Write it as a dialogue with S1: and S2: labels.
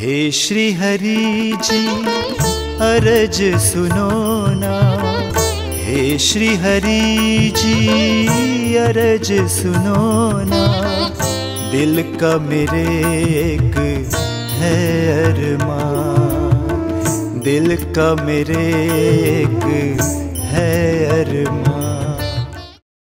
S1: हे श्री हरि जी, अरज सुनो ना। हे श्री हरि जी, अरज सुनो ना। दिल का मेरे एक है अरमा दिल का मेरे एक है